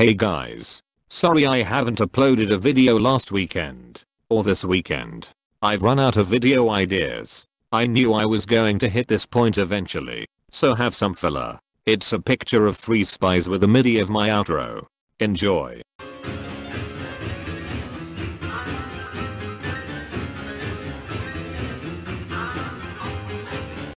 Hey guys. Sorry I haven't uploaded a video last weekend. Or this weekend. I've run out of video ideas. I knew I was going to hit this point eventually. So have some filler. It's a picture of three spies with a MIDI of my outro. Enjoy.